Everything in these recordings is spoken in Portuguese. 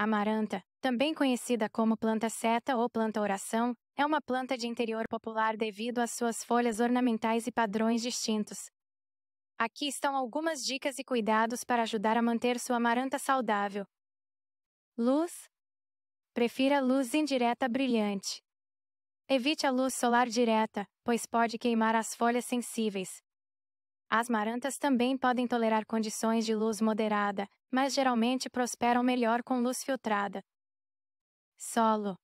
Amaranta, também conhecida como planta seta ou planta oração, é uma planta de interior popular devido às suas folhas ornamentais e padrões distintos. Aqui estão algumas dicas e cuidados para ajudar a manter sua amaranta saudável. Luz. Prefira luz indireta brilhante. Evite a luz solar direta, pois pode queimar as folhas sensíveis. As marantas também podem tolerar condições de luz moderada, mas geralmente prosperam melhor com luz filtrada. Solo.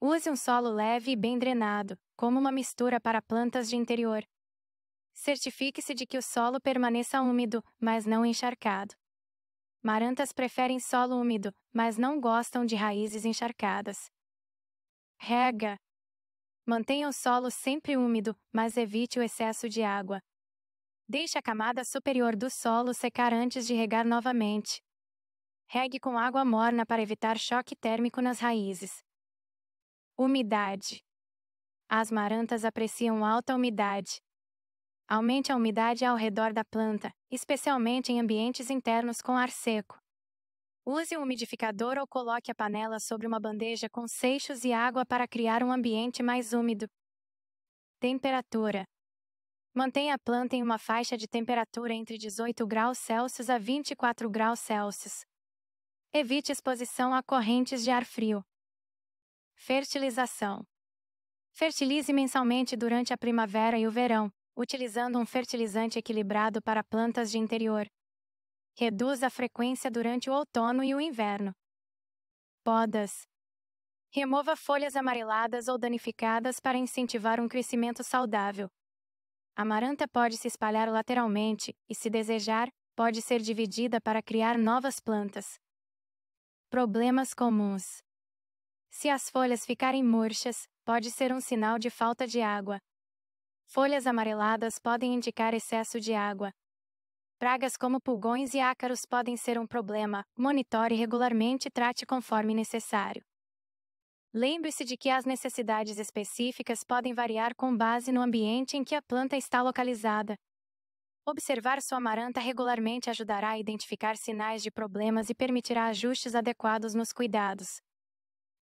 Use um solo leve e bem drenado, como uma mistura para plantas de interior. Certifique-se de que o solo permaneça úmido, mas não encharcado. Marantas preferem solo úmido, mas não gostam de raízes encharcadas. Rega. Mantenha o solo sempre úmido, mas evite o excesso de água. Deixe a camada superior do solo secar antes de regar novamente. Regue com água morna para evitar choque térmico nas raízes. Umidade. As marantas apreciam alta umidade. Aumente a umidade ao redor da planta, especialmente em ambientes internos com ar seco. Use um umidificador ou coloque a panela sobre uma bandeja com seixos e água para criar um ambiente mais úmido. Temperatura. Mantenha a planta em uma faixa de temperatura entre 18 graus Celsius a 24 graus Celsius. Evite exposição a correntes de ar frio. Fertilização. Fertilize mensalmente durante a primavera e o verão, utilizando um fertilizante equilibrado para plantas de interior. Reduz a frequência durante o outono e o inverno. Podas. Remova folhas amareladas ou danificadas para incentivar um crescimento saudável. A pode se espalhar lateralmente e, se desejar, pode ser dividida para criar novas plantas. Problemas comuns. Se as folhas ficarem murchas, pode ser um sinal de falta de água. Folhas amareladas podem indicar excesso de água. Pragas como pulgões e ácaros podem ser um problema. Monitore regularmente e trate conforme necessário. Lembre-se de que as necessidades específicas podem variar com base no ambiente em que a planta está localizada. Observar sua amaranta regularmente ajudará a identificar sinais de problemas e permitirá ajustes adequados nos cuidados.